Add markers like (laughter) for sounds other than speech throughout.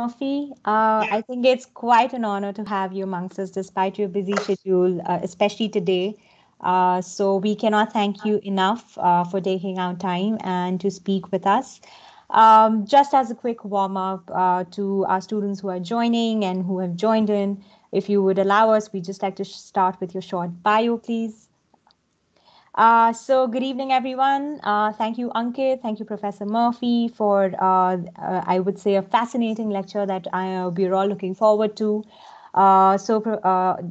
Murphy. Uh, I think it's quite an honor to have you amongst us despite your busy schedule, uh, especially today. Uh, so we cannot thank you enough uh, for taking out time and to speak with us. Um, just as a quick warm up uh, to our students who are joining and who have joined in, if you would allow us, we'd just like to start with your short bio, please. Uh, so good evening, everyone. Uh, thank you, Ankit. Thank you, Professor Murphy, for, uh, uh I would say, a fascinating lecture that I, uh, we're all looking forward to. Uh, so,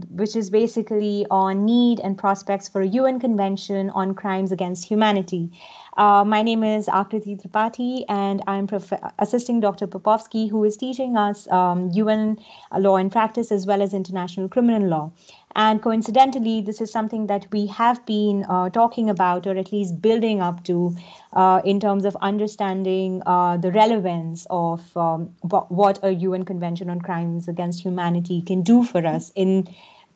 which is basically on need and prospects for a UN Convention on Crimes Against Humanity. My name is Akriti Tripathi, and I'm assisting Dr. Popovsky, who is teaching us um, UN law and practice as well as international criminal law. And coincidentally, this is something that we have been uh, talking about, or at least building up to, uh, in terms of understanding uh, the relevance of um, what a UN Convention on Crimes Against Humanity can do for us in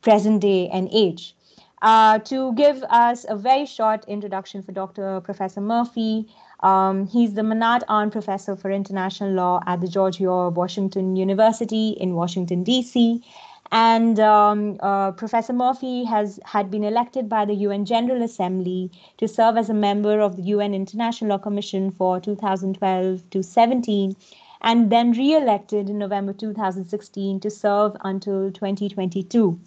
present day and age. Uh, to give us a very short introduction for Dr. Professor Murphy, um, he's the Manatt/Ahn Professor for International Law at the George Washington University in Washington, D.C. And um, uh, Professor Murphy has had been elected by the UN General Assembly to serve as a member of the UN International Law Commission for 2012 to 17, and then re-elected in November 2016 to serve until 2022.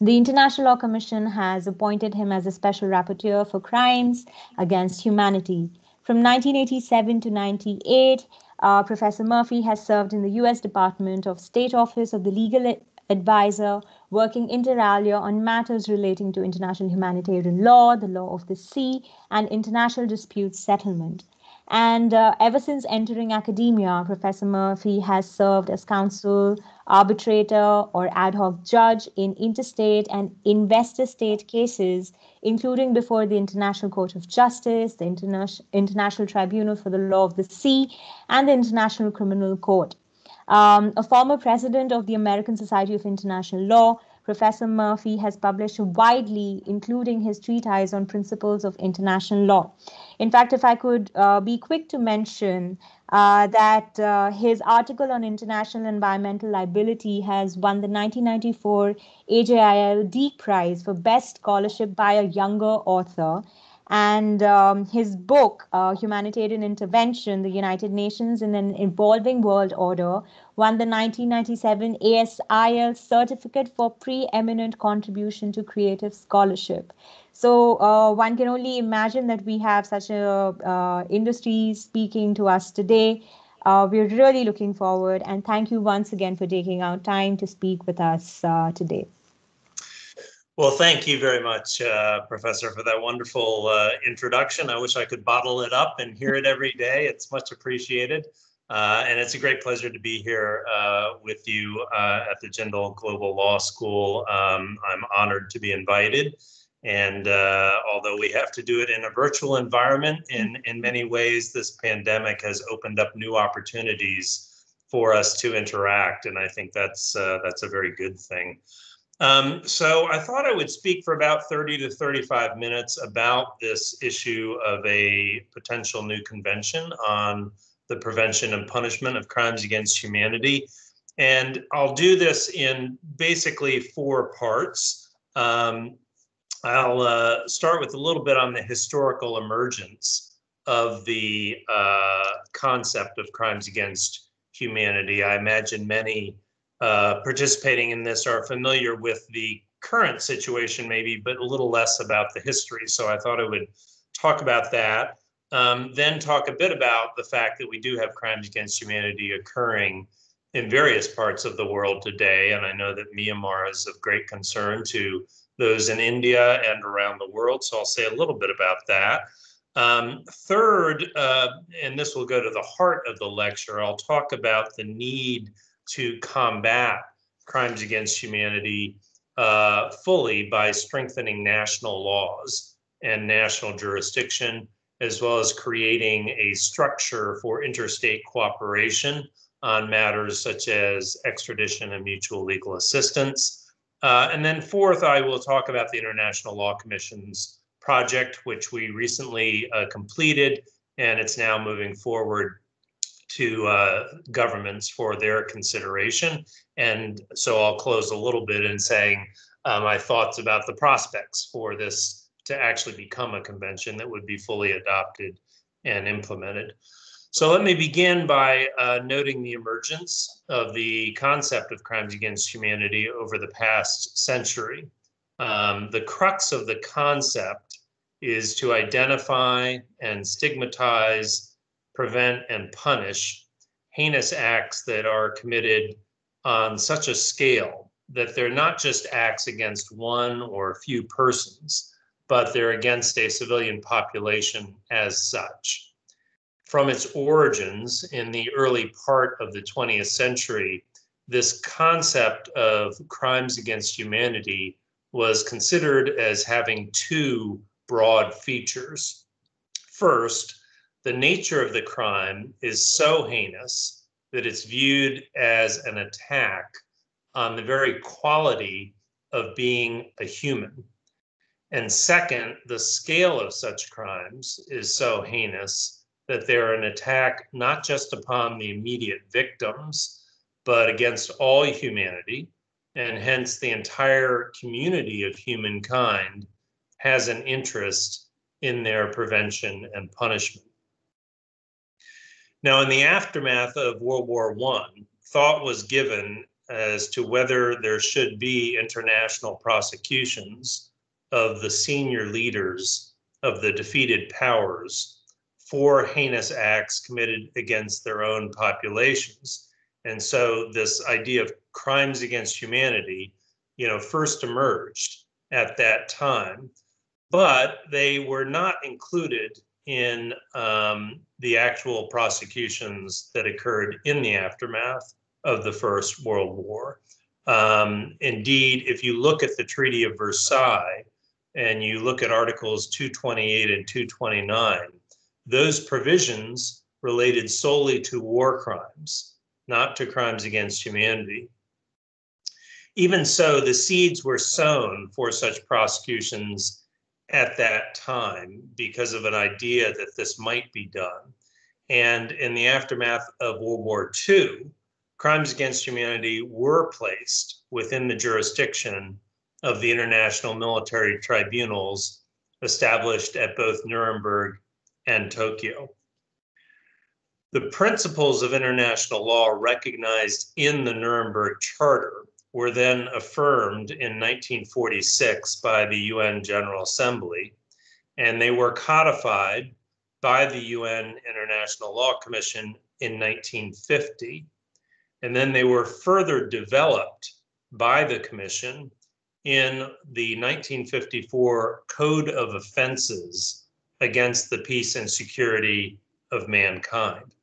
The International Law Commission has appointed him as a special rapporteur for crimes against humanity. From 1987 to 98, uh, Professor Murphy has served in the U.S. Department of State Office of the Legal Advisor, working inter alia on matters relating to international humanitarian law, the law of the sea, and international dispute settlement. And uh, ever since entering academia, Professor Murphy has served as counsel, arbitrator, or ad hoc judge in interstate and investor state cases, including before the International Court of Justice, the Interna- International Tribunal for the Law of the Sea, and the International Criminal Court. Um, a former president of the American Society of International Law, Professor Murphy has published widely, including his treatise on principles of international law. In fact, if I could uh, be quick to mention uh, that uh, his article on international environmental liability has won the 1994 AJIL Prize for Best Scholarship by a Younger Author. And um, his book, uh, Humanitarian Intervention The United Nations in an Evolving World Order, won the 1997 ASIL Certificate for Preeminent Contribution to Creative Scholarship. So uh, one can only imagine that we have such a uh, industry speaking to us today. Uh, we're really looking forward, and thank you once again for taking out time to speak with us uh, today. Well, thank you very much, uh, Professor, for that wonderful uh, introduction. I wish I could bottle it up and hear it every day. It's much appreciated. Uh, and it's a great pleasure to be here uh, with you uh, at the Jindal Global Law School. Um, I'm honored to be invited. And uh, although we have to do it in a virtual environment, in, in many ways, this pandemic has opened up new opportunities for us to interact. And I think that's, that's a very good thing. Um, so I thought I would speak for about 30 to 35 minutes about this issue of a potential new convention on the prevention and punishment of crimes against humanity. And I'll do this in basically four parts. Um, I'll uh, start with a little bit on the historical emergence of the uh, concept of crimes against humanity. I imagine many uh, participating in this are familiar with the current situation, maybe, but a little less about the history. So I thought I would talk about that. Um, then talk a bit about the fact that we do have crimes against humanity occurring in various parts of the world today. And I know that Myanmar is of great concern to those in India and around the world. So I'll say a little bit about that. Um, third, uh, and this will go to the heart of the lecture, I'll talk about the need to combat crimes against humanity uh, fully by strengthening national laws and national jurisdiction, as well as creating a structure for interstate cooperation on matters such as extradition and mutual legal assistance. Uh, and then fourth, I will talk about the International Law Commission's project, which we recently uh, completed, and it's now moving forward to uh, governments for their consideration. And so I'll close a little bit in saying uh, my thoughts about the prospects for this to actually become a convention that would be fully adopted and implemented. So let me begin by uh, noting the emergence of the concept of crimes against humanity over the past century. Um, the crux of the concept is to identify and stigmatize, prevent, and punish heinous acts that are committed on such a scale that they're not just acts against one or a few persons, but they're against a civilian population as such from its origins in the early part of the 20th century, this concept of crimes against humanity was considered as having two broad features. First, the nature of the crime is so heinous that it's viewed as an attack on the very quality of being a human. And second, the scale of such crimes is so heinous that they're an attack not just upon the immediate victims, but against all humanity. And hence, the entire community of humankind has an interest in their prevention and punishment. Now, in the aftermath of World War I, thought was given as to whether there should be international prosecutions of the senior leaders of the defeated powers for heinous acts committed against their own populations. And so this idea of crimes against humanity, you know, first emerged at that time, but they were not included in um, the actual prosecutions that occurred in the aftermath of the First World War. Um, indeed, if you look at the Treaty of Versailles and you look at Articles 228 and 229, those provisions related solely to war crimes, not to crimes against humanity. Even so, the seeds were sown for such prosecutions at that time because of an idea that this might be done. And in the aftermath of World War II, crimes against humanity were placed within the jurisdiction of the international military tribunals established at both Nuremberg and Tokyo. The principles of international law recognized in the Nuremberg Charter were then affirmed in 1946 by the UN General Assembly, and they were codified by the UN International Law Commission in 1950. And then they were further developed by the Commission in the 1954 Code of Offenses against the peace and security of mankind.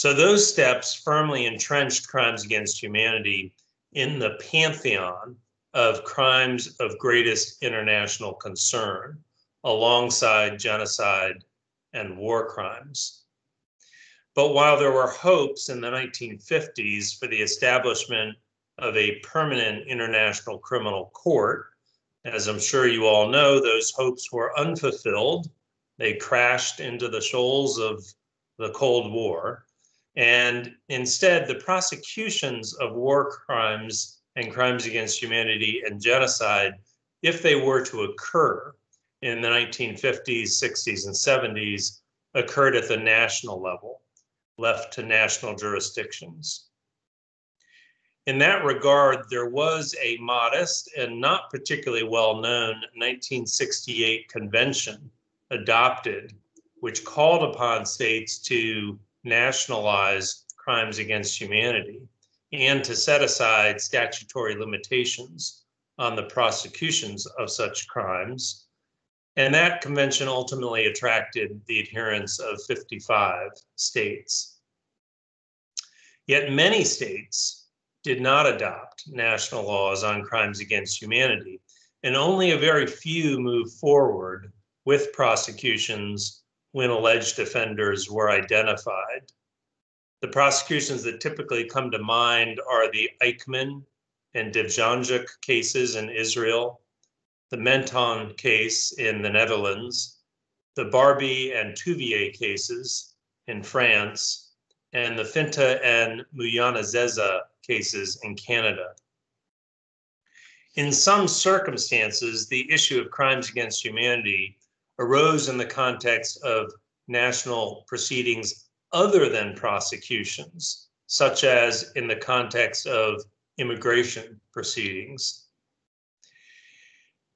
So those steps firmly entrenched crimes against humanity in the pantheon of crimes of greatest international concern, alongside genocide and war crimes. But while there were hopes in the 1950s for the establishment of a permanent international criminal court, as I'm sure you all know, those hopes were unfulfilled. They crashed into the shoals of the Cold War. And instead, the prosecutions of war crimes and crimes against humanity and genocide, if they were to occur in the 1950s, 60s, and 70s, occurred at the national level, left to national jurisdictions. In that regard, there was a modest and not particularly well known 1968 convention adopted, which called upon states to nationalize crimes against humanity and to set aside statutory limitations on the prosecutions of such crimes. And that convention ultimately attracted the adherence of 55 states. Yet many states did not adopt national laws on crimes against humanity, and only a very few moved forward with prosecutions when alleged offenders were identified. The prosecutions that typically come to mind are the Eichmann and Demjanjuk cases in Israel, the Menten case in the Netherlands, the Barbie and Touvier cases in France, and the Finta and Munyaneza cases in Canada. In some circumstances, the issue of crimes against humanity arose in the context of national proceedings other than prosecutions, such as in the context of immigration proceedings.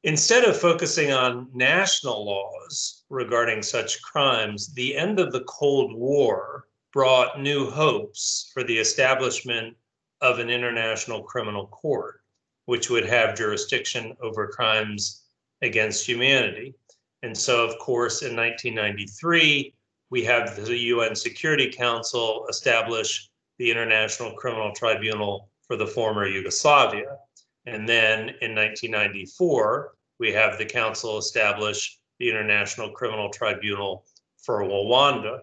Instead of focusing on national laws regarding such crimes, the end of the Cold War brought new hopes for the establishment of an international criminal court, which would have jurisdiction over crimes against humanity. And so, of course, in 1993, we have the UN Security Council establish the International Criminal Tribunal for the former Yugoslavia. And then in 1994, we have the council establish the International Criminal Tribunal for Rwanda,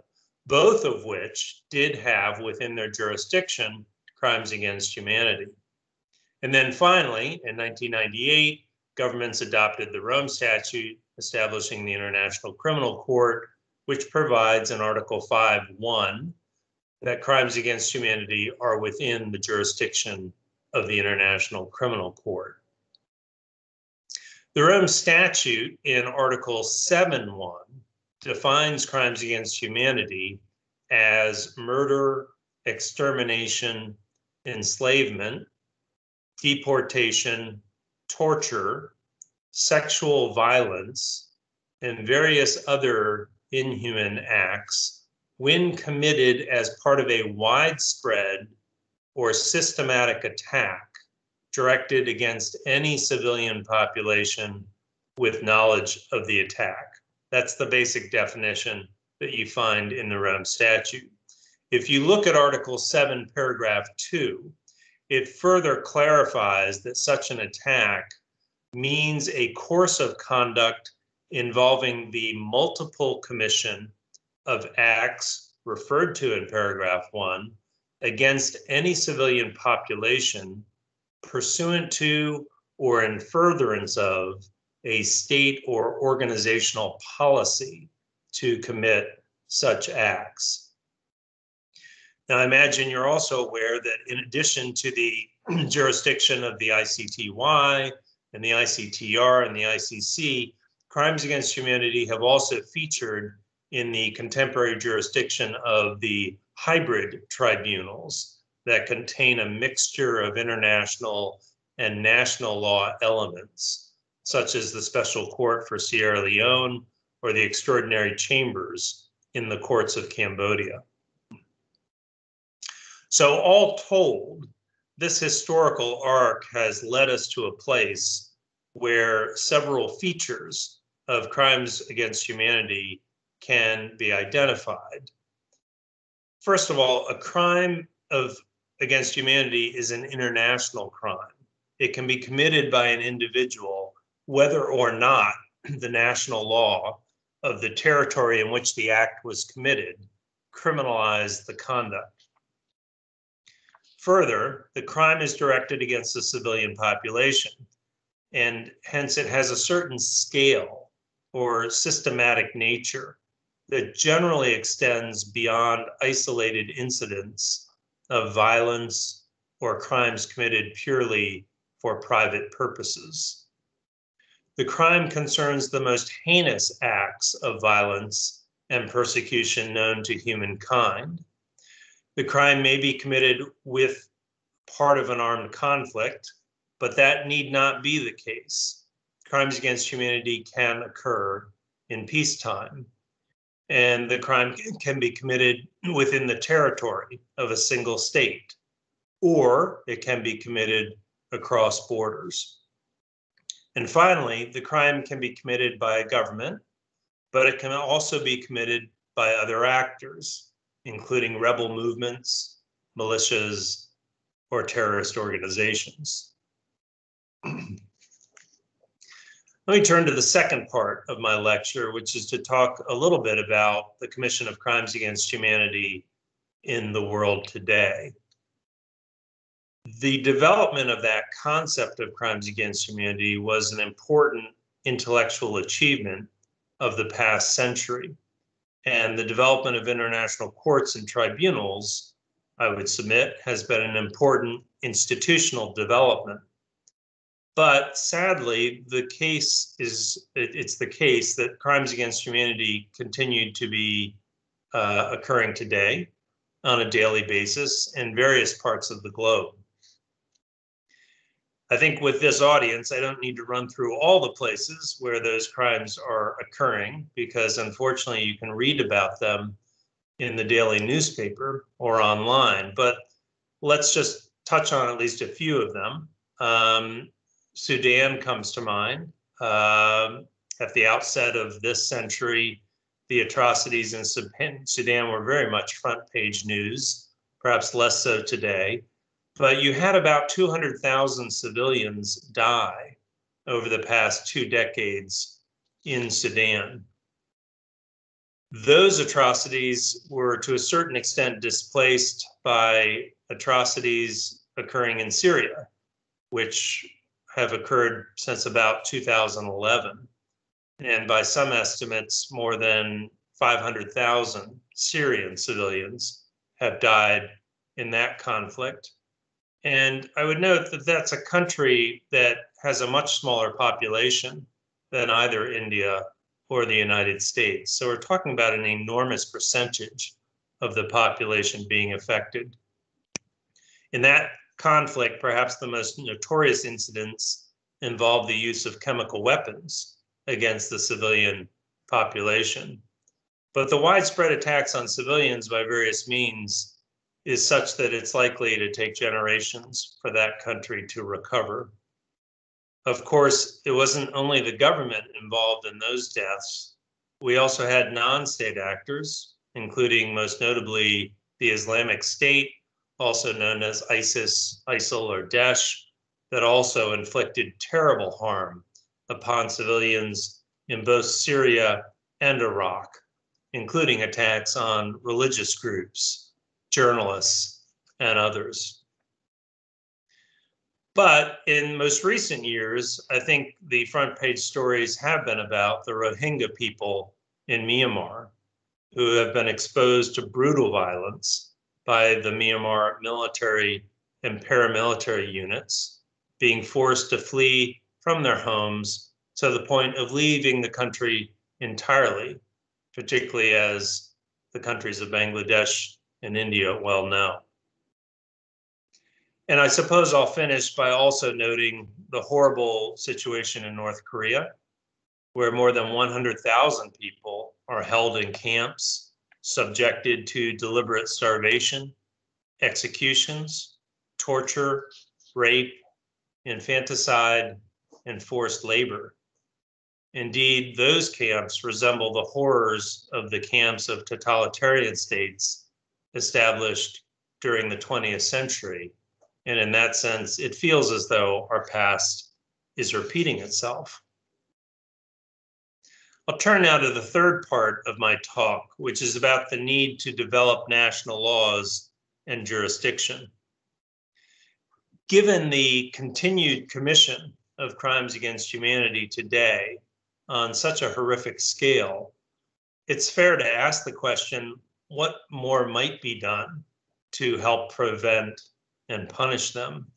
both of which did have within their jurisdiction crimes against humanity. And then finally, in 1998, governments adopted the Rome Statute establishing the International Criminal Court, which provides in Article 5 1 that crimes against humanity are within the jurisdiction of the International Criminal Court. The Rome Statute in Article 7 1 defines crimes against humanity as murder, extermination, enslavement, deportation, torture, sexual violence, and various other inhuman acts when committed as part of a widespread or systematic attack directed against any civilian population with knowledge of the attack. That's the basic definition that you find in the Rome Statute. If you look at Article 7, paragraph 2, it further clarifies that such an attack means a course of conduct involving the multiple commission of acts referred to in paragraph 1 against any civilian population pursuant to or in furtherance of a state or organizational policy to commit such acts. Now, I imagine you're also aware that in addition to the (clears throat) jurisdiction of the ICTY and the ICTR and the ICC, crimes against humanity have also featured in the contemporary jurisdiction of the hybrid tribunals that contain a mixture of international and national law elements, such as the Special Court for Sierra Leone or the Extraordinary Chambers in the courts of Cambodia. So, all told, this historical arc has led us to a place where several features of crimes against humanity can be identified. First of all, a crime of against humanity is an international crime. It can be committed by an individual, whether or not (clears throat) the national law of the territory in which the act was committed criminalized the conduct. Further, the crime is directed against the civilian population, and hence it has a certain scale or systematic nature that generally extends beyond isolated incidents of violence or crimes committed purely for private purposes. The crime concerns the most heinous acts of violence and persecution known to humankind. The crime may be committed with part of an armed conflict, but that need not be the case. Crimes against humanity can occur in peacetime and the crime can be committed within the territory of a single state, or it can be committed across borders. And finally, the crime can be committed by a government, but it can also be committed by other actors, including rebel movements, militias, or terrorist organizations. (clears throat) Let me turn to the second part of my lecture, which is to talk a little bit about the Commission of Crimes Against Humanity in the world today. The development of that concept of crimes against humanity was an important intellectual achievement of the past century. And the development of international courts and tribunals, I would submit, has been an important institutional development. But sadly, the case is it's the case that crimes against humanity continue to be uh, occurring today on a daily basis in various parts of the globe. I think with this audience, I don't need to run through all the places where those crimes are occurring because unfortunately you can read about them in the daily newspaper or online. But let's just touch on at least a few of them. Um, Sudan comes to mind. Um, at the outset of this century, the atrocities in Sudan were very much front page news, perhaps less so today. But you had about 200,000 civilians die over the past two decades in Sudan. Those atrocities were to a certain extent displaced by atrocities occurring in Syria, which have occurred since about 2011. And by some estimates, more than 500,000 Syrian civilians have died in that conflict. And I would note that that's a country that has a much smaller population than either India or the United States. So we're talking about an enormous percentage of the population being affected. In that conflict, perhaps the most notorious incidents involved the use of chemical weapons against the civilian population. But the widespread attacks on civilians by various means is such that it's likely to take generations for that country to recover. Of course, it wasn't only the government involved in those deaths. We also had non state actors, including most notably the Islamic State, also known as ISIS, ISIL, or Daesh, that also inflicted terrible harm upon civilians in both Syria and Iraq, including attacks on religious groups journalists, and others. But in most recent years, I think the front page stories have been about the Rohingya people in Myanmar who have been exposed to brutal violence by the Myanmar military and paramilitary units, being forced to flee from their homes to the point of leaving the country entirely, particularly as the countries of Bangladesh in India well know. And I suppose I'll finish by also noting the horrible situation in North Korea, where more than 100,000 people are held in camps, subjected to deliberate starvation, executions, torture, rape, infanticide, and forced labor. Indeed, those camps resemble the horrors of the camps of totalitarian states established during the 20th century. And in that sense, it feels as though our past is repeating itself. I'll turn now to the third part of my talk, which is about the need to develop national laws and jurisdiction. Given the continued commission of crimes against humanity today on such a horrific scale, it's fair to ask the question what more might be done to help prevent and punish them.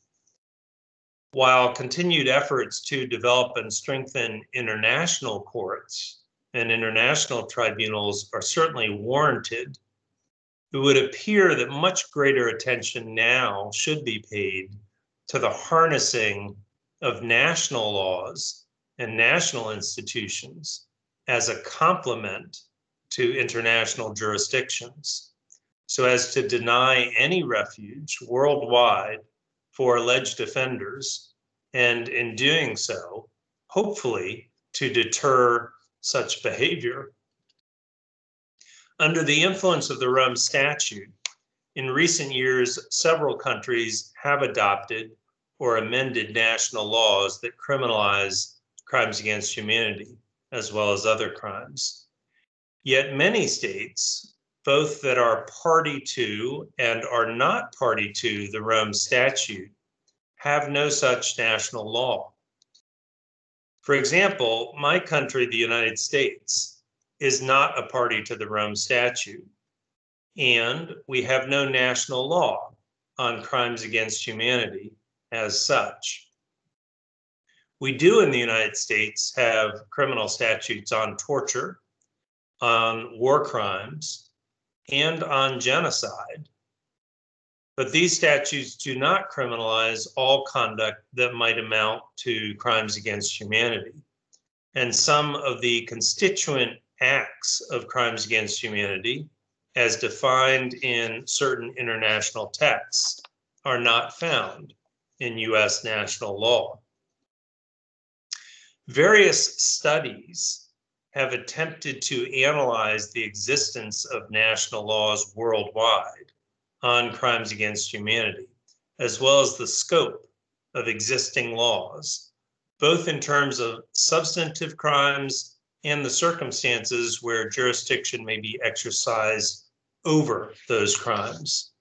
While continued efforts to develop and strengthen international courts and international tribunals are certainly warranted, it would appear that much greater attention now should be paid to the harnessing of national laws and national institutions as a complement to international jurisdictions so as to deny any refuge worldwide for alleged offenders, and in doing so, hopefully to deter such behavior. Under the influence of the Rome Statute, in recent years, several countries have adopted or amended national laws that criminalize crimes against humanity as well as other crimes. Yet many states, both that are party to and are not party to the Rome Statute, have no such national law. For example, my country, the United States, is not a party to the Rome Statute, and we have no national law on crimes against humanity as such. We do in the United States have criminal statutes on torture, on war crimes, and on genocide. But these statutes do not criminalize all conduct that might amount to crimes against humanity. And some of the constituent acts of crimes against humanity, as defined in certain international texts, are not found in US national law. Various studies have attempted to analyze the existence of national laws worldwide on crimes against humanity, as well as the scope of existing laws, both in terms of substantive crimes and the circumstances where jurisdiction may be exercised over those crimes.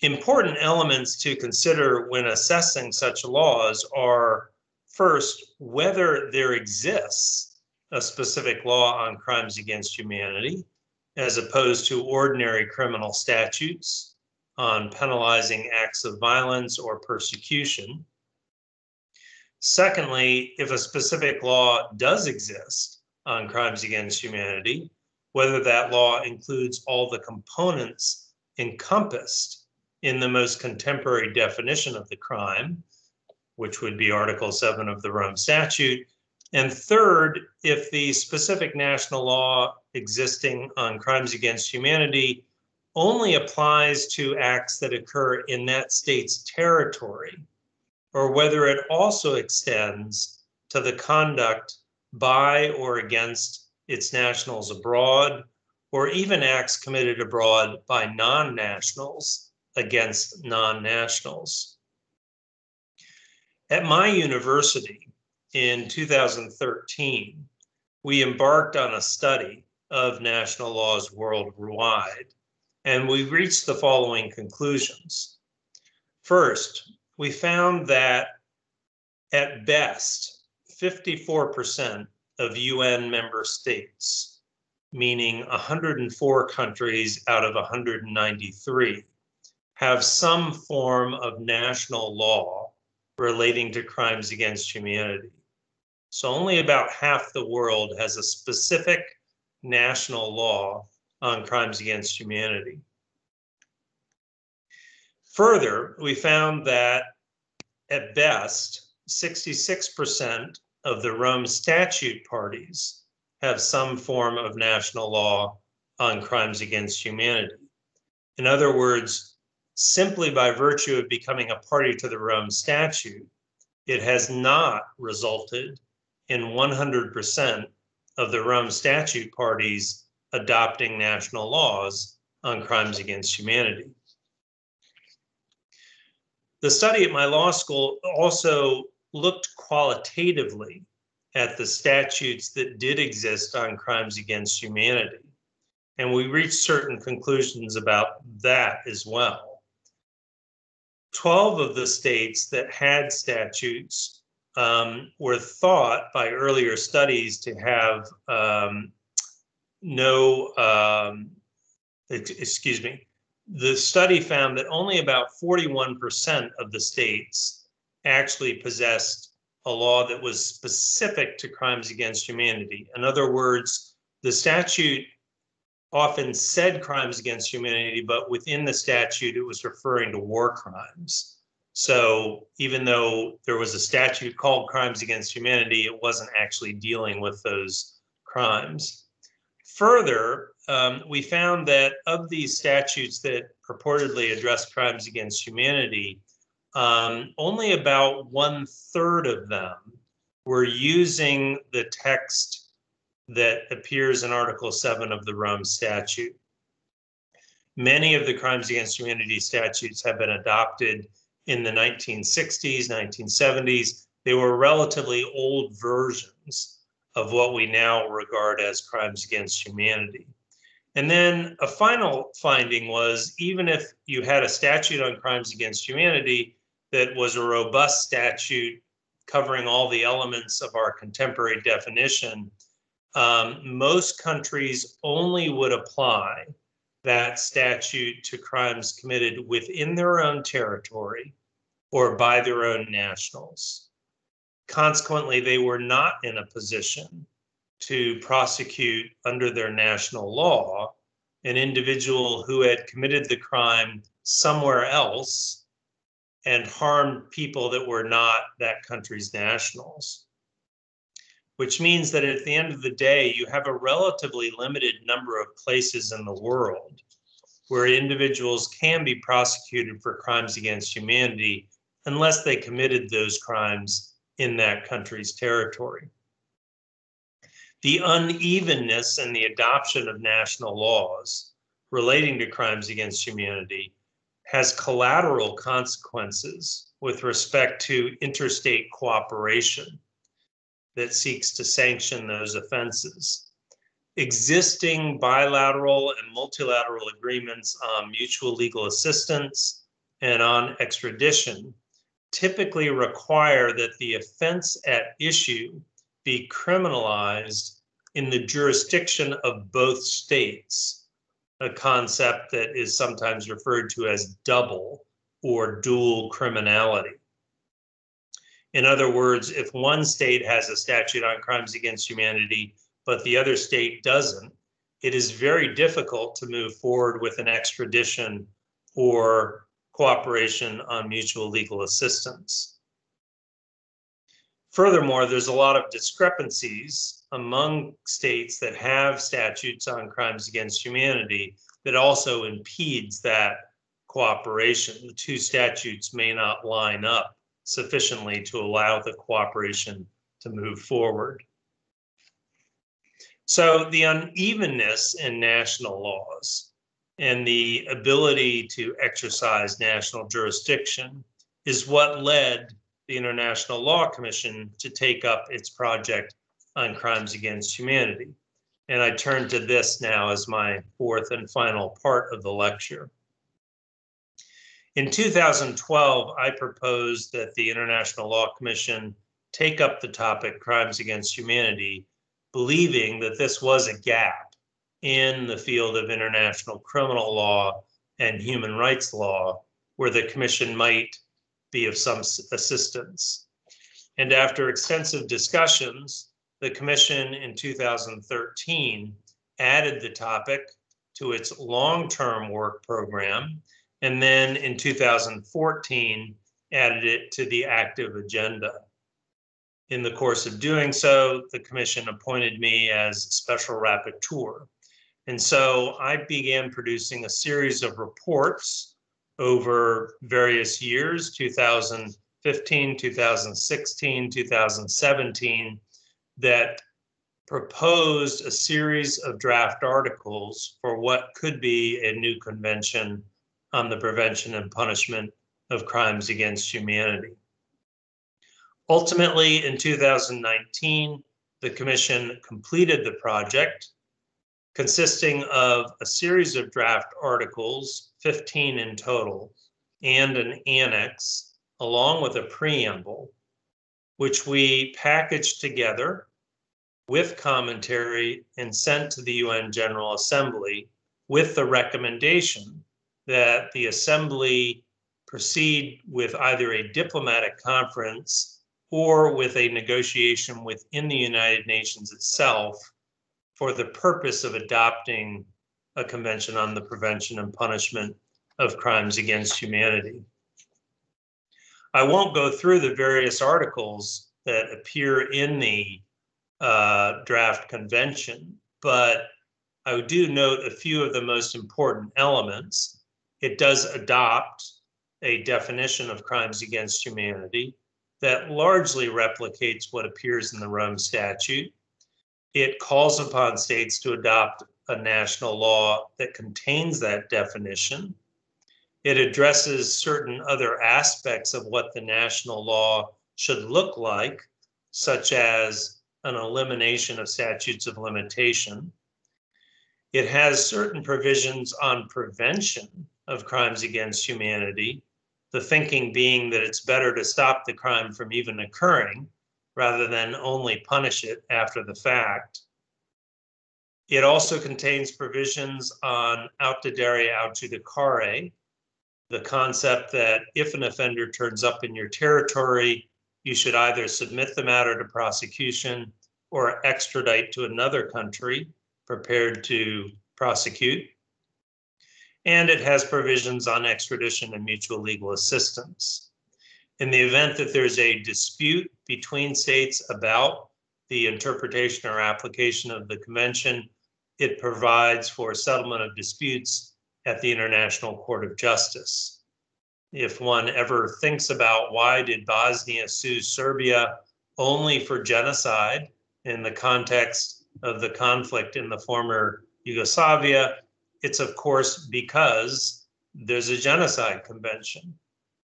Important elements to consider when assessing such laws are first, whether there exists a specific law on crimes against humanity, as opposed to ordinary criminal statutes on penalizing acts of violence or persecution. Secondly, if a specific law does exist on crimes against humanity, whether that law includes all the components encompassed in the most contemporary definition of the crime, which would be Article 7 of the Rome Statute. And third, if the specific national law existing on crimes against humanity only applies to acts that occur in that state's territory, or whether it also extends to the conduct by or against its nationals abroad, or even acts committed abroad by non nationals against non nationals. At my university in 2013, we embarked on a study of national laws worldwide, and we reached the following conclusions. First, we found that at best, 54% of UN member states, meaning 104 countries out of 193, have some form of national law relating to crimes against humanity. So only about half the world has a specific national law on crimes against humanity. Further, we found that at best, 66% of the Rome Statute parties have some form of national law on crimes against humanity. In other words, simply by virtue of becoming a party to the Rome Statute, it has not resulted in 100% of the Rome Statute parties adopting national laws on crimes against humanity. The study at my law school also looked qualitatively at the statutes that did exist on crimes against humanity. And we reached certain conclusions about that as well. 12 of the states that had statutes um, were thought by earlier studies to have um, no, um, excuse me, the study found that only about 41% of the states actually possessed a law that was specific to crimes against humanity. In other words, the statute often said crimes against humanity, but within the statute, it was referring to war crimes. So even though there was a statute called Crimes Against Humanity, it wasn't actually dealing with those crimes. Further, um, we found that of these statutes that purportedly address crimes against humanity, um, only about one third of them were using the text that appears in Article 7 of the Rome Statute. Many of the crimes against humanity statutes have been adopted in the 1960s, 1970s. They were relatively old versions of what we now regard as crimes against humanity. And then a final finding was even if you had a statute on crimes against humanity that was a robust statute covering all the elements of our contemporary definition, um, most countries only would apply that statute to crimes committed within their own territory or by their own nationals. Consequently, they were not in a position to prosecute under their national law an individual who had committed the crime somewhere else and harmed people that were not that country's nationals. Which means that at the end of the day, you have a relatively limited number of places in the world where individuals can be prosecuted for crimes against humanity unless they committed those crimes in that country's territory. The unevenness in the adoption of national laws relating to crimes against humanity has collateral consequences with respect to interstate cooperation that seeks to sanction those offenses. Existing bilateral and multilateral agreements on mutual legal assistance and on extradition typically require that the offense at issue be criminalized in the jurisdiction of both states, a concept that is sometimes referred to as double or dual criminality. In other words, if one state has a statute on crimes against humanity, but the other state doesn't, it is very difficult to move forward with an extradition or cooperation on mutual legal assistance. Furthermore, there's a lot of discrepancies among states that have statutes on crimes against humanity that also impedes that cooperation. The two statutes may not line up sufficiently to allow the cooperation to move forward. So the unevenness in national laws and the ability to exercise national jurisdiction is what led the International Law Commission to take up its project on crimes against humanity. And I turn to this now as my fourth and final part of the lecture. In 2012, I proposed that the International Law Commission take up the topic crimes against humanity, believing that this was a gap in the field of international criminal law and human rights law, where the Commission might be of some assistance. And after extensive discussions, the Commission in 2013 added the topic to its long term work program, and then in 2014 added it to the active agenda. In the course of doing so, the Commission appointed me as special rapporteur. And so I began producing a series of reports over various years 2015, 2016, 2017 that proposed a series of draft articles for what could be a new convention on the prevention and punishment of crimes against humanity. Ultimately, in 2019, the Commission completed the project consisting of a series of draft articles, 15 in total, and an annex, along with a preamble, which we packaged together with commentary and sent to the UN General Assembly with the recommendation that the Assembly proceed with either a diplomatic conference or with a negotiation within the United Nations itself for the purpose of adopting a convention on the prevention and punishment of crimes against humanity. I won't go through the various articles that appear in the uh, draft convention, but I do note a few of the most important elements. It does adopt a definition of crimes against humanity that largely replicates what appears in the Rome Statute it calls upon states to adopt a national law that contains that definition. It addresses certain other aspects of what the national law should look like, such as an elimination of statutes of limitation. It has certain provisions on prevention of crimes against humanity, the thinking being that it's better to stop the crime from even occurring rather than only punish it after the fact. It also contains provisions on aut dedere aut judicare, the concept that if an offender turns up in your territory, you should either submit the matter to prosecution or extradite to another country prepared to prosecute. And it has provisions on extradition and mutual legal assistance. In the event that there's a dispute between states about the interpretation or application of the convention, it provides for settlement of disputes at the International Court of Justice. If one ever thinks about why did Bosnia sue Serbia only for genocide in the context of the conflict in the former Yugoslavia, it's of course because there's a genocide convention.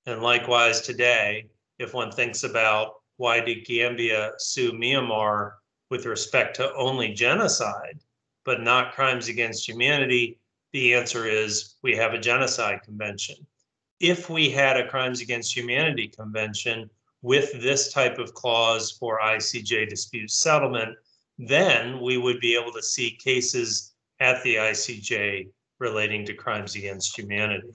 And likewise today, if one thinks about why did Gambia sue Myanmar with respect to only genocide, but not crimes against humanity, the answer is we have a genocide convention. If we had a crimes against humanity convention with this type of clause for ICJ dispute settlement, then we would be able to see cases at the ICJ relating to crimes against humanity.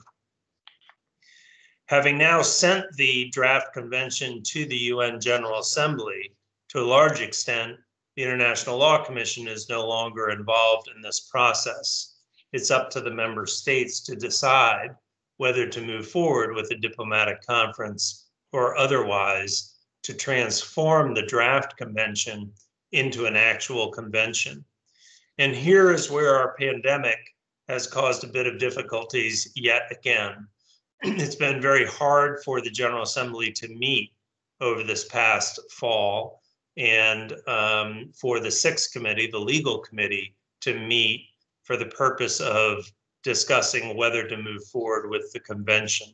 Having now sent the draft convention to the UN General Assembly, to a large extent, the International Law Commission is no longer involved in this process. It's up to the member states to decide whether to move forward with a diplomatic conference or otherwise to transform the draft convention into an actual convention. And here is where our pandemic has caused a bit of difficulties yet again. (clears throat) it's been very hard for the General Assembly to meet over this past fall and um, for the sixth committee, the legal committee, to meet for the purpose of discussing whether to move forward with the convention.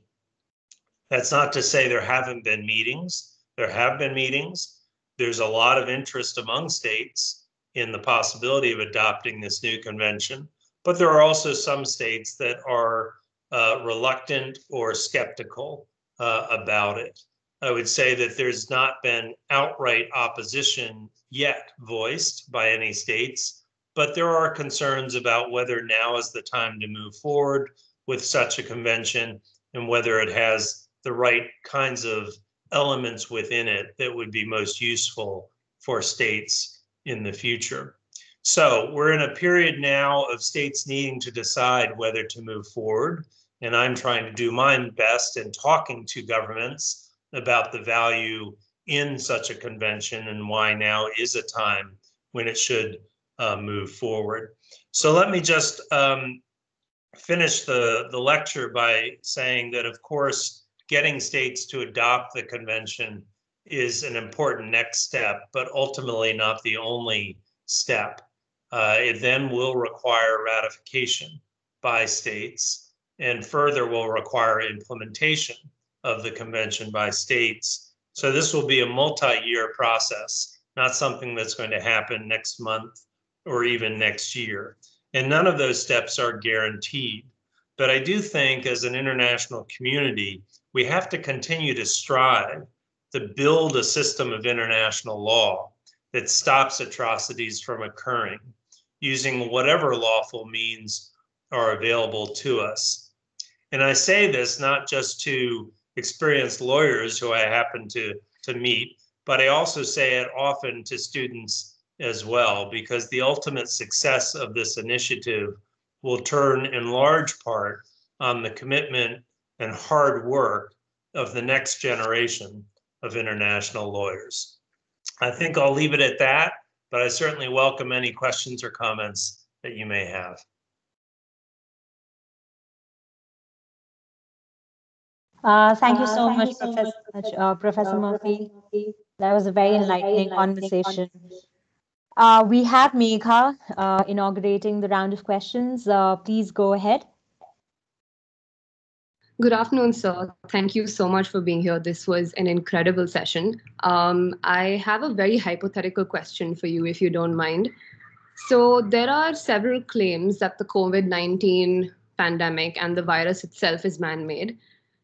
That's not to say there haven't been meetings. There have been meetings. There's a lot of interest among states in the possibility of adopting this new convention, but there are also some states that are uh, reluctant or skeptical uh, about it. I would say that there's not been outright opposition yet voiced by any states, but there are concerns about whether now is the time to move forward with such a convention and whether it has the right kinds of elements within it that would be most useful for states in the future. So we're in a period now of states needing to decide whether to move forward. And I'm trying to do my best in talking to governments about the value in such a convention and why now is a time when it should uh, move forward. So let me just um, finish the, the lecture by saying that, of course, getting states to adopt the convention is an important next step, but ultimately not the only step. Uh, it then will require ratification by states and further will require implementation of the convention by states. So this will be a multi-year process, not something that's going to happen next month or even next year. And none of those steps are guaranteed. But I do think as an international community, we have to continue to strive to build a system of international law that stops atrocities from occurring using whatever lawful means are available to us. And I say this not just to experienced lawyers who I happen to, to meet, but I also say it often to students as well, because the ultimate success of this initiative will turn in large part on the commitment and hard work of the next generation of international lawyers. I think I'll leave it at that, but I certainly welcome any questions or comments that you may have. Uh, thank you so uh, much, you Professor, much, uh, Professor Murphy. That was a very enlightening conversation. Uh, we have Megha uh, inaugurating the round of questions. Uh, please go ahead. Good afternoon, sir. Thank you so much for being here. This was an incredible session. Um, I have a very hypothetical question for you, if you don't mind. So, there are several claims that the COVID 19 pandemic and the virus itself is man made.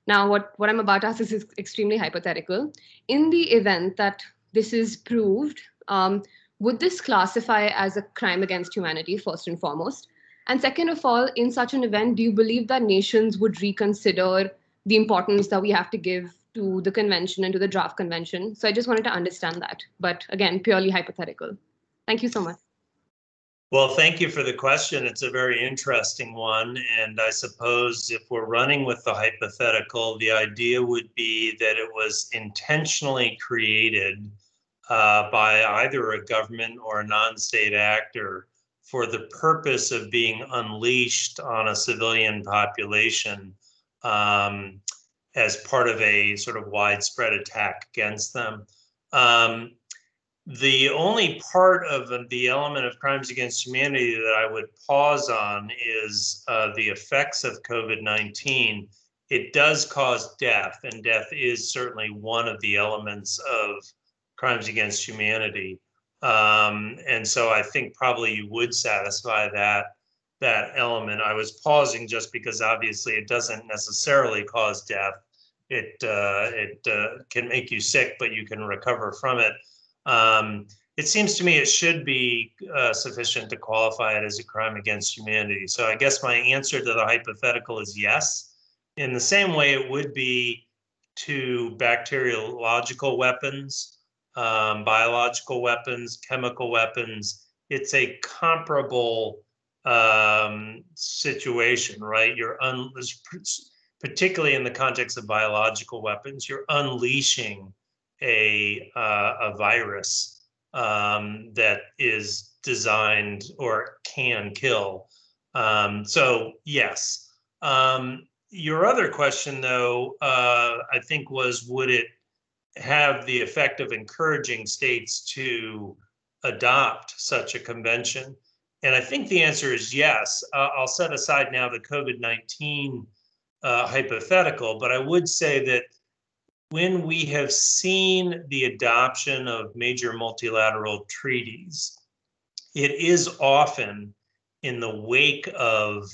Now, what, what I'm about to ask is extremely hypothetical. In the event that this is proved, um, would this classify as a crime against humanity, first and foremost? And second of all, in such an event, do you believe that nations would reconsider the importance that we have to give to the convention and to the draft convention? So I just wanted to understand that. But again, purely hypothetical. Thank you so much. Well, thank you for the question. It's a very interesting one. And I suppose if we're running with the hypothetical, the idea would be that it was intentionally created uh, by either a government or a non state actor for the purpose of being unleashed on a civilian population um, as part of a sort of widespread attack against them. Um, the only part of the element of crimes against humanity that I would pause on is uh, the effects of COVID 19. It does cause death, and death is certainly one of the elements of crimes against humanity. Um, and so I think probably you would satisfy that that element. I was pausing just because obviously it doesn't necessarily cause death. It uh, it uh, can make you sick, but you can recover from it. Um, it seems to me it should be uh, sufficient to qualify it as a crime against humanity. So I guess my answer to the hypothetical is yes. In the same way, it would be to bacteriological weapons, um, biological weapons, chemical weapons. It's a comparable um, situation, right? You're un- particularly in the context of biological weapons, you're unleashing a, uh, a virus um, that is designed or can kill. Um, so, yes. Um, your other question, though, uh, I think was would it have the effect of encouraging states to adopt such a convention? And I think the answer is yes. Uh, I'll set aside now the COVID 19 uh, hypothetical, but I would say that when we have seen the adoption of major multilateral treaties, it is often in the wake of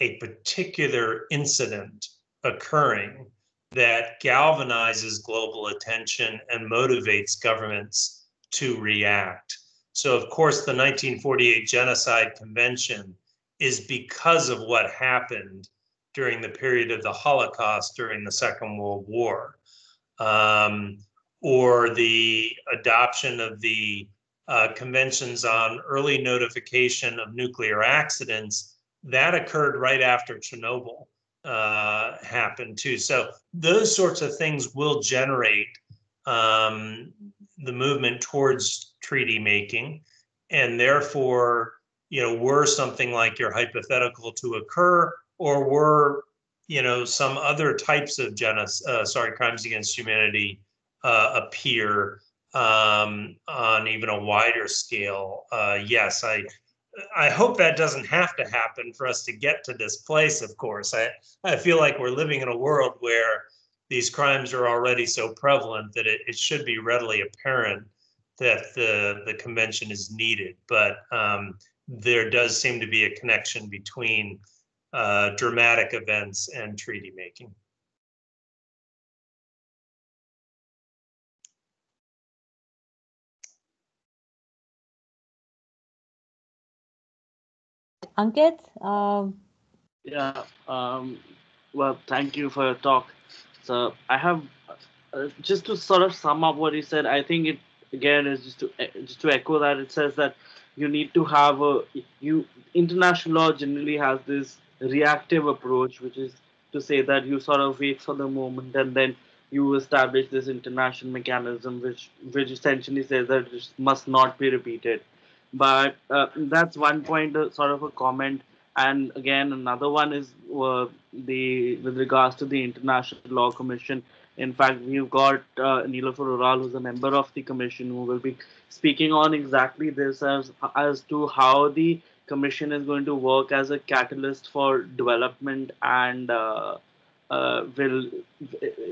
a particular incident occurring that galvanizes global attention and motivates governments to react. So, of course, the 1948 Genocide Convention is because of what happened during the period of the Holocaust during the Second World War um, or the adoption of the uh, conventions on early notification of nuclear accidents, that occurred right after Chernobyl uh, happened too. So those sorts of things will generate um, the movement towards treaty making, and therefore, you know, were something like your hypothetical to occur, or were you know, some other types of genocide, uh, sorry, crimes against humanity uh, appear um, on even a wider scale. Uh, yes, I, I hope that doesn't have to happen for us to get to this place. Of course, I, I feel like we're living in a world where these crimes are already so prevalent that it, it should be readily apparent that the the convention is needed. But um, there does seem to be a connection between uh, dramatic events and treaty making. Ankit? Um... Yeah, um, well, thank you for your talk. So I have, uh, just to sort of sum up what you said, I think it, again, is just to, just to echo that, it says that you need to have a, you, international law generally has this reactive approach, which is to say that you sort of wait for the moment and then you establish this international mechanism, which which essentially says that it must not be repeated. But uh, that's one point, uh, sort of a comment. And again, another one is uh, the with regards to the International Law Commission. In fact, we've got uh, Nilüfer Oral, who's a member of the commission, who will be speaking on exactly this as as to how the commission is going to work as a catalyst for development and uh, uh, will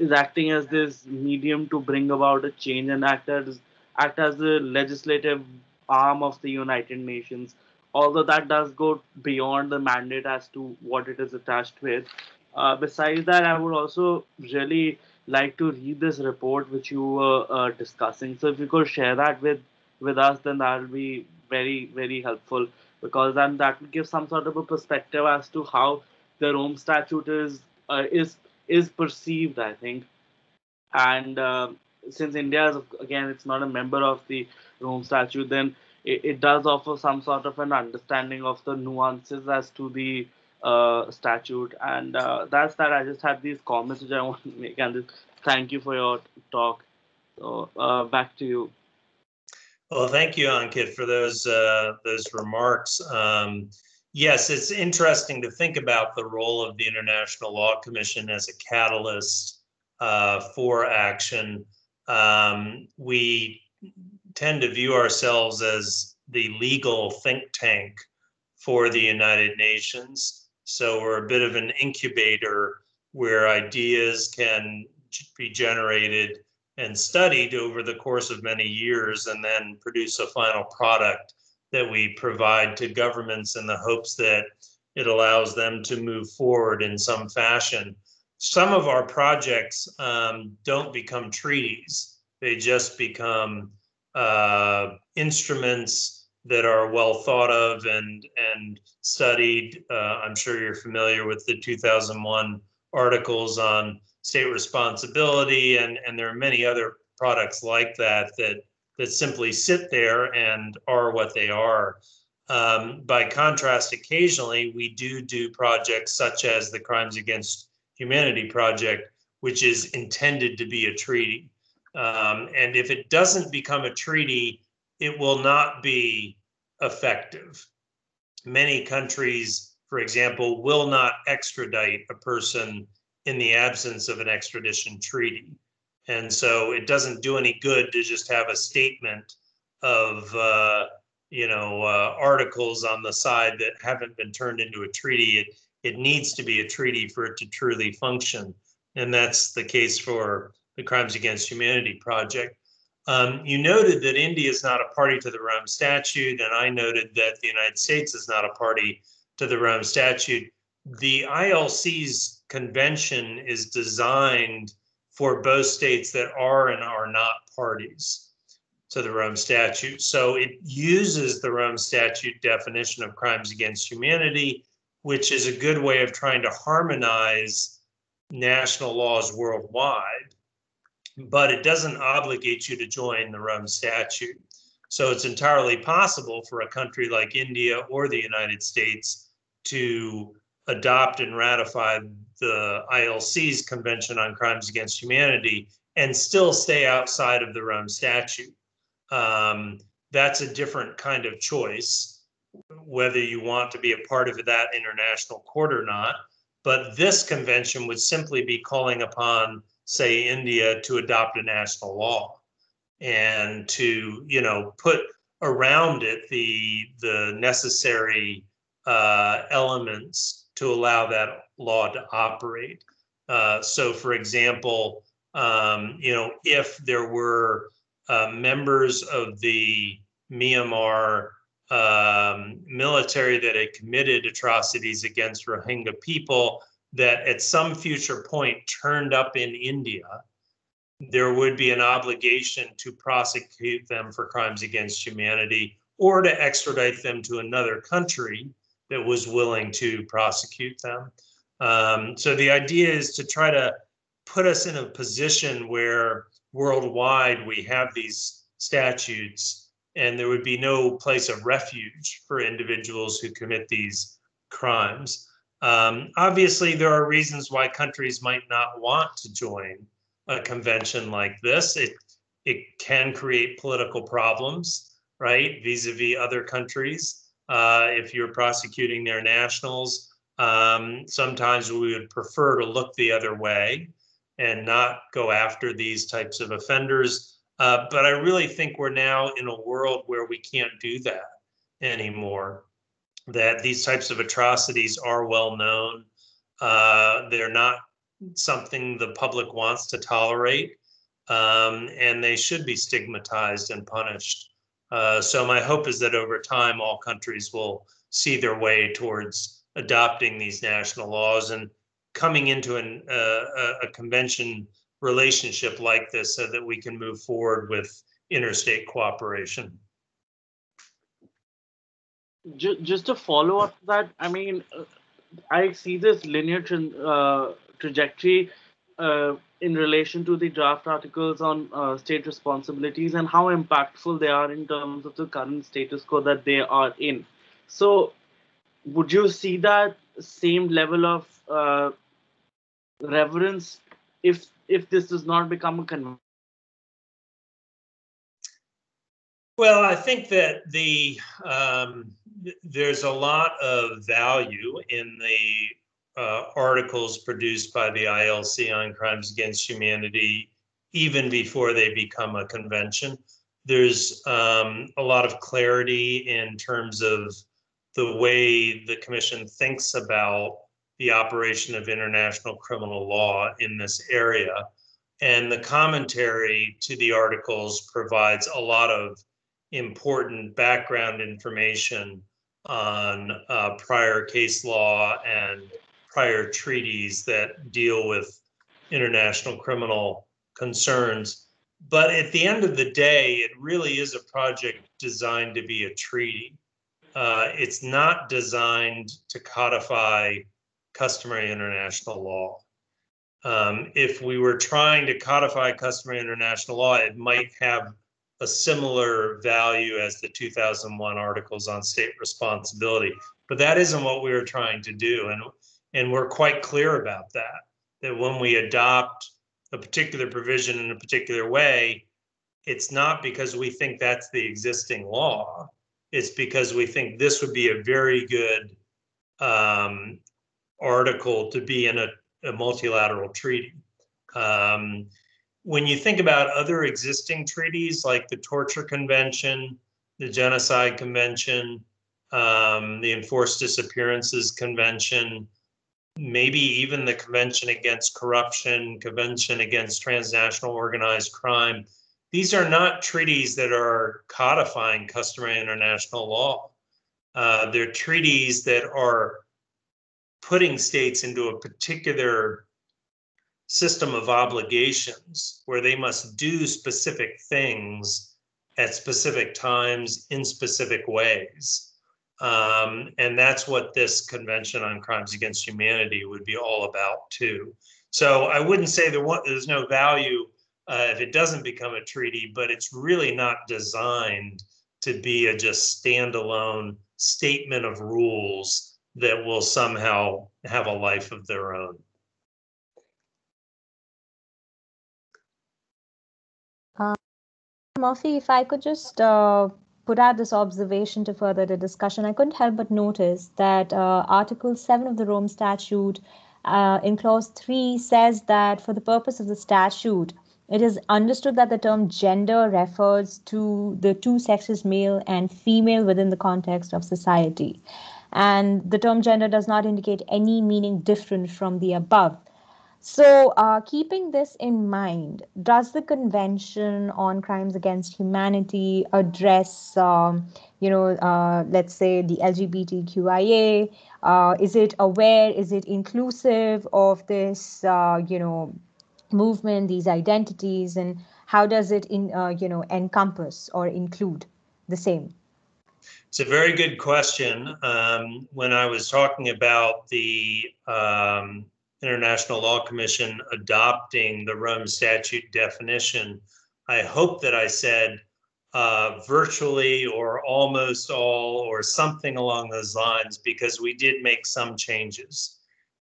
is acting as this medium to bring about a change and act as act as the legislative arm of the United Nations. Although that does go beyond the mandate as to what it is attached with. Uh, besides that, I would also really like to read this report which you were uh, discussing. So if you could share that with with us, then that will be very, very helpful because then that will give some sort of a perspective as to how the Rome Statute is uh, is is perceived. I think, and uh, since India is again it's not a member of the Rome Statute, then it, it does offer some sort of an understanding of the nuances as to the uh, statute, and uh, that's that. I just had these comments which I want to make, and thank you for your talk. So uh, back to you. Well, thank you, Ankit, for those uh, those remarks. Um, yes, it's interesting to think about the role of the International Law Commission as a catalyst uh, for action. Um, we tend to view ourselves as the legal think tank for the United Nations. So we're a bit of an incubator where ideas can be generated and studied over the course of many years and then produce a final product that we provide to governments in the hopes that it allows them to move forward in some fashion. Some of our projects um, don't become treaties, they just become uh, instruments that are well thought of and, and studied. Uh, I'm sure you're familiar with the 2001 articles on state responsibility, and, and there are many other products like that that that simply sit there and are what they are. Um, by contrast, occasionally we do do projects such as the Crimes Against Humanity project, which is intended to be a treaty. Um, and if it doesn't become a treaty, it will not be effective. Many countries, for example, will not extradite a person in the absence of an extradition treaty. And so it doesn't do any good to just have a statement of, uh, you know, uh, articles on the side that haven't been turned into a treaty. It, it needs to be a treaty for it to truly function. And that's the case for the Crimes Against Humanity project. Um, you noted that India is not a party to the Rome Statute, and I noted that the United States is not a party to the Rome Statute. The ILC's convention is designed for both states that are and are not parties to the Rome Statute. So it uses the Rome Statute definition of crimes against humanity, which is a good way of trying to harmonize national laws worldwide, but it doesn't obligate you to join the Rome Statute. So it's entirely possible for a country like India or the United States to adopt and ratify the ILC's Convention on Crimes Against Humanity and still stay outside of the Rome Statute. Um, that's a different kind of choice, whether you want to be a part of that international court or not. But this convention would simply be calling upon, say, India to adopt a national law and to, you know, put around it the the necessary uh, elements to allow that law to operate. Uh, so, for example, um, you know, if there were uh, members of the Myanmar um, military that had committed atrocities against Rohingya people that at some future point turned up in India, there would be an obligation to prosecute them for crimes against humanity or to extradite them to another country that was willing to prosecute them. Um, so the idea is to try to put us in a position where worldwide we have these statutes and there would be no place of refuge for individuals who commit these crimes. Um, obviously, there are reasons why countries might not want to join a convention like this. It it can create political problems, right, vis-a-vis other countries uh, if you're prosecuting their nationals. Um, sometimes we would prefer to look the other way and not go after these types of offenders. Uh, but I really think we're now in a world where we can't do that anymore. That these types of atrocities are well known. Uh, they're not something the public wants to tolerate, um, and they should be stigmatized and punished. Uh, so my hope is that over time, all countries will see their way towards adopting these national laws and coming into an, uh, a convention relationship like this so that we can move forward with interstate cooperation. just, to follow up that, I mean, uh, I see this linear tra- uh, trajectory uh, in relation to the draft articles on uh, state responsibilities and how impactful they are in terms of the current status quo that they are in. So, would you see that same level of uh, reverence if if this does not become a convention? Well, I think that the um, there's a lot of value in the uh, articles produced by the ILC on crimes against humanity, even before they become a convention. There's um, a lot of clarity in terms of the way the commission thinks about the operation of international criminal law in this area. And the commentary to the articles provides a lot of important background information on uh, prior case law and prior treaties that deal with international criminal concerns. But at the end of the day, it really is a project designed to be a treaty. Uh, it's not designed to codify customary international law. Um, if we were trying to codify customary international law, it might have a similar value as the 2001 articles on state responsibility. But that isn't what we were trying to do. And, and we're quite clear about that, that when we adopt a particular provision in a particular way, it's not because we think that's the existing law. It's because we think this would be a very good um, article to be in a, a multilateral treaty. Um, when you think about other existing treaties like the Torture Convention, the Genocide Convention, um, the Enforced Disappearances Convention, maybe even the Convention Against Corruption, Convention Against Transnational Organized Crime, these are not treaties that are codifying customary international law. Uh, they're treaties that are putting states into a particular system of obligations where they must do specific things at specific times in specific ways. Um, and that's what this Convention on Crimes Against Humanity would be all about, too. So I wouldn't say there there's no value uh, if it doesn't become a treaty, but it's really not designed to be a just standalone statement of rules that will somehow have a life of their own. Murphy, if I could just uh, put out this observation to further the discussion, I couldn't help but notice that uh, Article 7 of the Rome Statute, uh, in Clause 3, says that for the purpose of the statute, it is understood that the term gender refers to the two sexes, male and female, within the context of society. And the term gender does not indicate any meaning different from the above. So, uh, keeping this in mind, does the Convention on Crimes Against Humanity address, um, you know, uh, let's say the LGBTQIA? Uh, is it aware? Is it inclusive of this, uh, you know, movement, these identities, and how does it, in, uh, you know, encompass or include the same? It's a very good question. Um, when I was talking about the um, International Law Commission adopting the Rome Statute definition, I hope that I said uh, virtually or almost all or something along those lines because we did make some changes.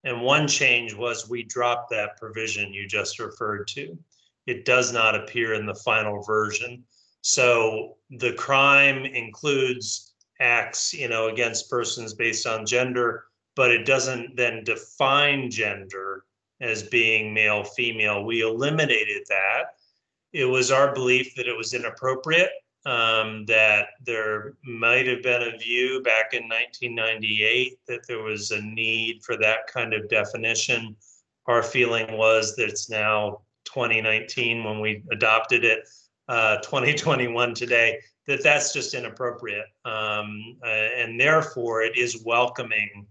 And one change was we dropped that provision you just referred to. It does not appear in the final version. So the crime includes acts, you know, against persons based on gender, but it doesn't then define gender as being male, female. We eliminated that. It was our belief that it was inappropriate, um, that there might have been a view back in 1998 that there was a need for that kind of definition. Our feeling was that it's now 2019 when we adopted it, uh, 2021 today, that that's just inappropriate. Um, uh, and therefore, it is welcoming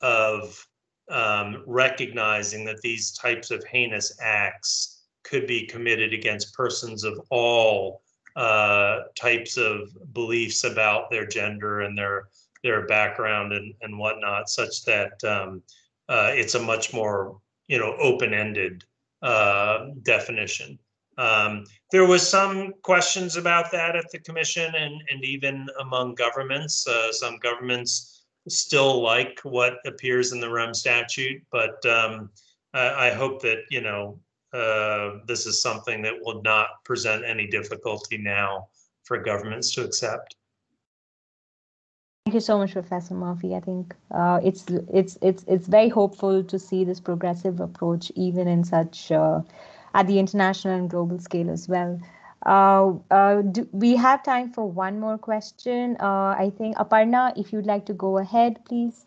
of um, recognizing that these types of heinous acts could be committed against persons of all uh, types of beliefs about their gender and their their background and, and whatnot, such that um, uh, it's a much more you know open-ended uh, definition. Um, there was some questions about that at the commission and, and even among governments. Uh, some governments still like what appears in the Rome statute, but um, I, I, hope that, you know, uh, this is something that will not present any difficulty now for governments to accept. Thank you so much, Professor Murphy. I think uh, it's it's it's it's very hopeful to see this progressive approach, even in such uh, at the international and global scale as well. Uh, uh, do, we have time for one more question. Uh, I think Aparna, if you'd like to go ahead, please.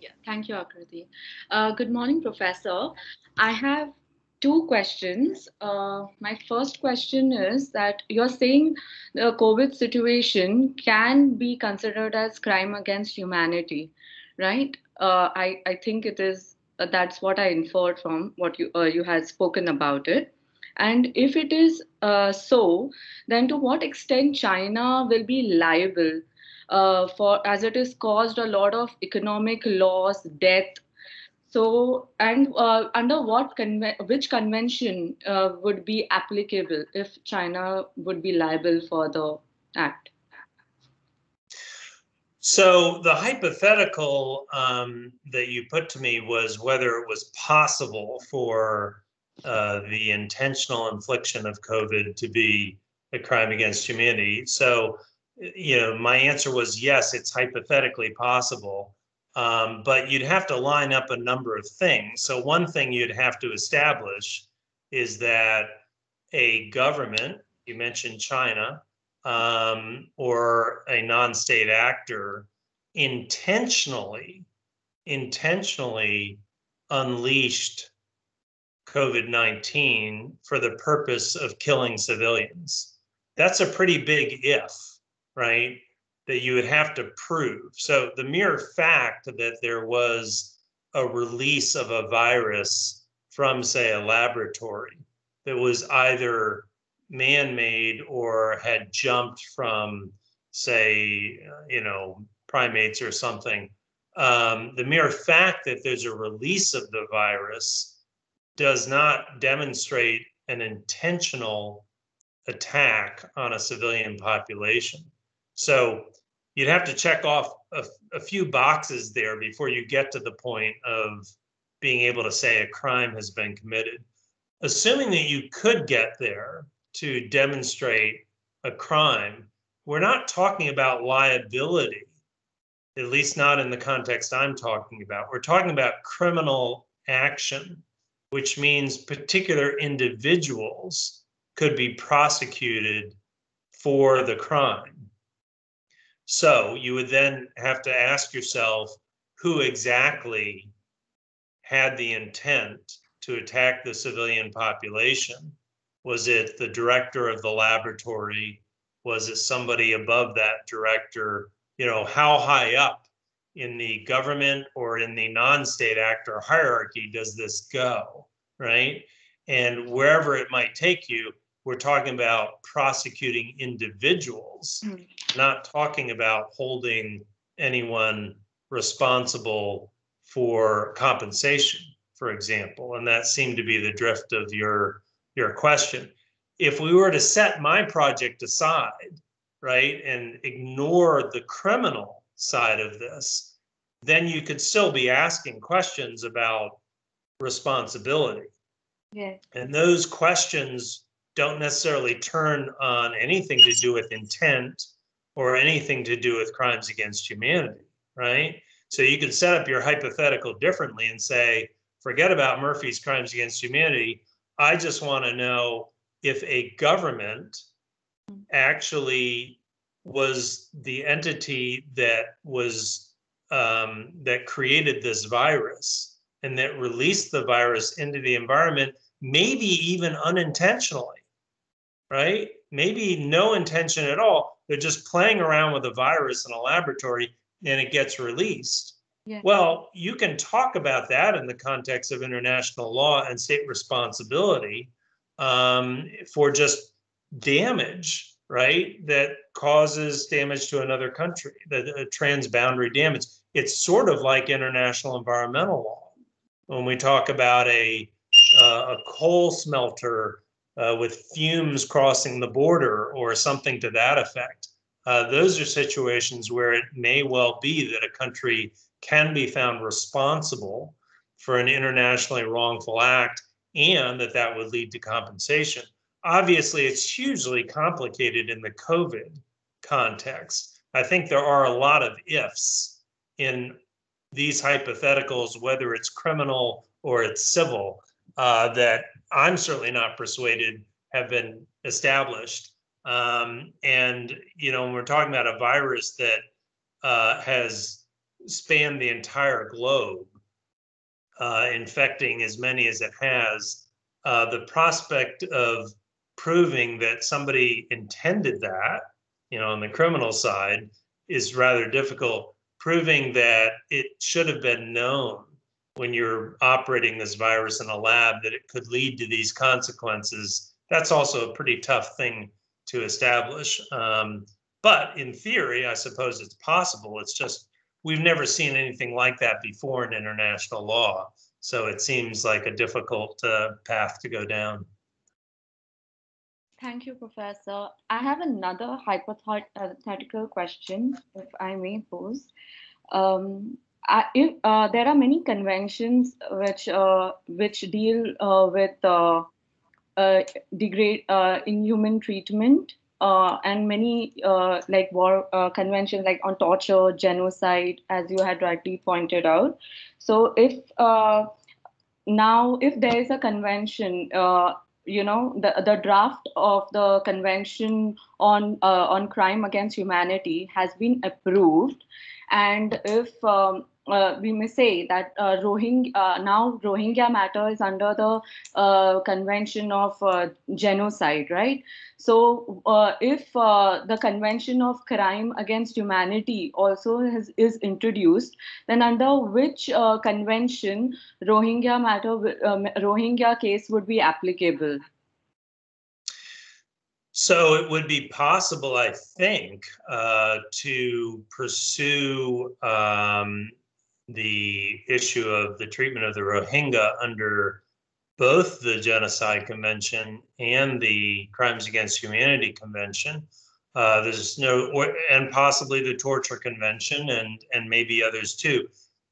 Yeah, thank you, Aakriti. Uh, good morning, Professor. I have two questions. Uh, my first question is that you're saying the COVID situation can be considered as crime against humanity, right? Uh, I, I think it is, uh, that's what I inferred from what you, uh, you had spoken about it. And if it is uh, so, then to what extent China will be liable uh, for, as it has caused a lot of economic loss, death, so, and uh, under what conve- which convention uh, would be applicable if China would be liable for the act? So the hypothetical um, that you put to me was whether it was possible for uh, the intentional infliction of COVID to be a crime against humanity. So, you know, my answer was yes, it's hypothetically possible. Um, but you'd have to line up a number of things. So, one thing you'd have to establish is that a government, you mentioned China, um, or a non state actor intentionally, intentionally unleashed COVID 19 for the purpose of killing civilians. That's a pretty big if, right? that you would have to prove. So the mere fact that there was a release of a virus from, say, a laboratory that was either man made or had jumped from, say, you know, primates or something. Um, the mere fact that there's a release of the virus does not demonstrate an intentional attack on a civilian population. So you'd have to check off a, a, few boxes there before you get to the point of being able to say a crime has been committed. Assuming that you could get there to demonstrate a crime, we're not talking about liability, at least not in the context I'm talking about. We're talking about criminal action, which means particular individuals could be prosecuted for the crime. So you would then have to ask yourself who exactly had the intent to attack the civilian population. Was it the director of the laboratory? Was it somebody above that director? You know, how high up in the government or in the non state actor hierarchy does this go? Right. And wherever it might take you, we're talking about prosecuting individuals, mm. not talking about holding anyone responsible for compensation, for example. And that seemed to be the drift of your your question. If we were to set my project aside, right, and ignore the criminal side of this, then you could still be asking questions about responsibility. Yeah. And those questions don't necessarily turn on anything to do with intent or anything to do with crimes against humanity, right? So you can set up your hypothetical differently and say, forget about Murphy's crimes against humanity. I just want to know if a government actually was the entity that was um, that created this virus and that released the virus into the environment, maybe even unintentionally right? Maybe no intention at all. They're just playing around with a virus in a laboratory and it gets released. Well, you can talk about that in the context of international law and state responsibility um, for just damage right, that causes damage to another country, the, transboundary damage. It's sort of like international environmental law. When we talk about a, uh, a coal smelter uh, with fumes crossing the border or something to that effect, uh, those are situations where it may well be that a country can be found responsible for an internationally wrongful act and that that would lead to compensation. Obviously, it's hugely complicated in the COVID context. I think there are a lot of ifs in these hypotheticals, whether it's criminal or it's civil, uh, that I'm certainly not persuaded have been established. Um, and, you know, when we're talking about a virus that uh, has spanned the entire globe, uh, infecting as many as it has, uh, the prospect of proving that somebody intended that, you know, on the criminal side, is rather difficult. Proving that it should have been known when you're operating this virus in a lab that it could lead to these consequences, that's also a pretty tough thing to establish. Um, but in theory, I suppose it's possible. It's just we've never seen anything like that before in international law. So it seems like a difficult uh, path to go down. Thank you, Professor. I have another hypothetical question, if I may pose. Um, I, uh, there are many conventions which uh, which deal uh, with uh, degrade inhuman treatment uh, and many uh, like war uh, conventions like on torture, genocide, as you had rightly pointed out. So if uh, now if there is a convention, uh, you know the the draft of the convention on uh, on crime against humanity has been approved, and if um, uh, we may say that uh, uh, now Rohingya matter is under the uh, Convention of uh, Genocide, right? So, uh, if the Convention of Crime Against Humanity also has, is introduced, then under which convention Rohingya matter Rohingya case would be applicable? So it would be possible, I think, to pursue um, the issue of the treatment of the Rohingya under both the Genocide Convention and the Crimes Against Humanity Convention. Uh, there's no, and possibly the Torture Convention and and maybe others too.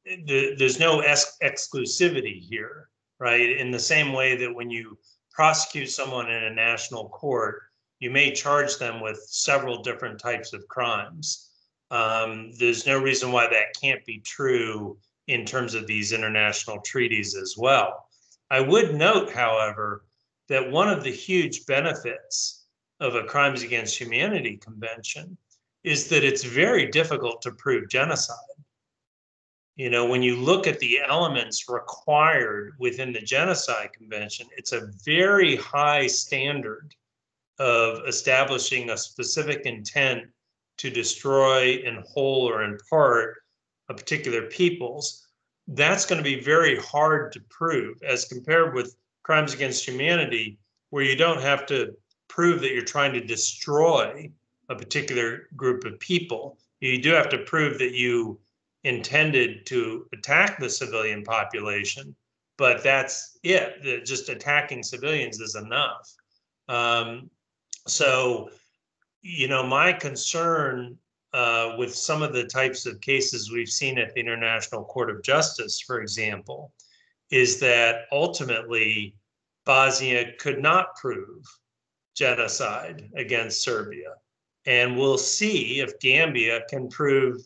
The, there's no ex- exclusivity here, right? In the same way that when you prosecute someone in a national court, you may charge them with several different types of crimes. Um, there's no reason why that can't be true in terms of these international treaties as well. I would note, however, that one of the huge benefits of a Crimes Against Humanity Convention is that it's very difficult to prove genocide. You know, when you look at the elements required within the Genocide Convention, it's a very high standard of establishing a specific intent to destroy in whole or in part a particular peoples, that's going to be very hard to prove as compared with crimes against humanity, where you don't have to prove that you're trying to destroy a particular group of people. You do have to prove that you intended to attack the civilian population, but that's it. Just attacking civilians is enough. Um, so you know, my concern uh, with some of the types of cases we've seen at the International Court of Justice, for example, is that ultimately Bosnia could not prove genocide against Serbia. And we'll see if Gambia can prove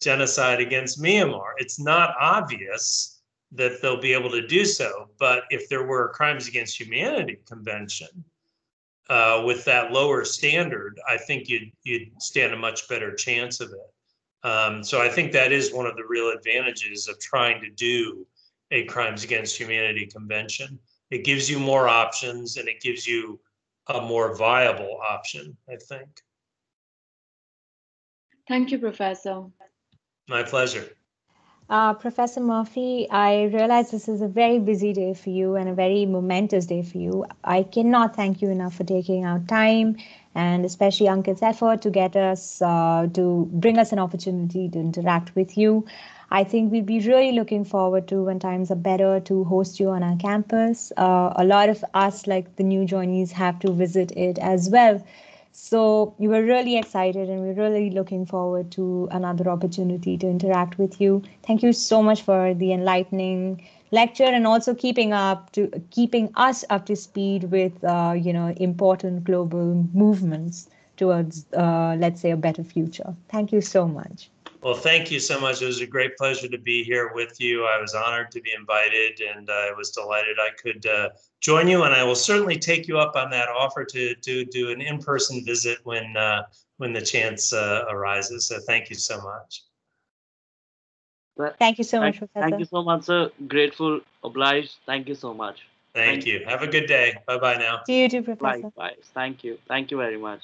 genocide against Myanmar. It's not obvious that they'll be able to do so, but if there were a crimes against humanity convention, uh, with that lower standard, I think you'd you'd stand a much better chance of it. Um, so I think that is one of the real advantages of trying to do a crimes against humanity convention. It gives you more options and it gives you a more viable option, I think. Thank you, Professor. My pleasure. Uh, Professor Murphy, I realize this is a very busy day for you and a very momentous day for you. I cannot thank you enough for taking out time and especially Ankit's effort to get us uh, to bring us an opportunity to interact with you. I think we'd be really looking forward to when times are better to host you on our campus. Uh, a lot of us, like the new joinees, have to visit it as well. So we were really excited and we're really looking forward to another opportunity to interact with you. Thank you so much for the enlightening lecture and also keeping up to keeping us up to speed with uh, you know important global movements towards uh, let's say a better future. Thank you so much. Well, thank you so much. It was a great pleasure to be here with you. I was honored to be invited and I was delighted I could uh, join you. And I will certainly take you up on that offer to, to do an in person visit when, uh, when the chance uh, arises. So thank you so much. Thank you so thank, much, Professor. Thank you so much, sir. Grateful, obliged. Thank you so much. Thank, thank you. you. Have a good day. Bye bye now. See you too, Professor? Bye. Thank you. Thank you very much.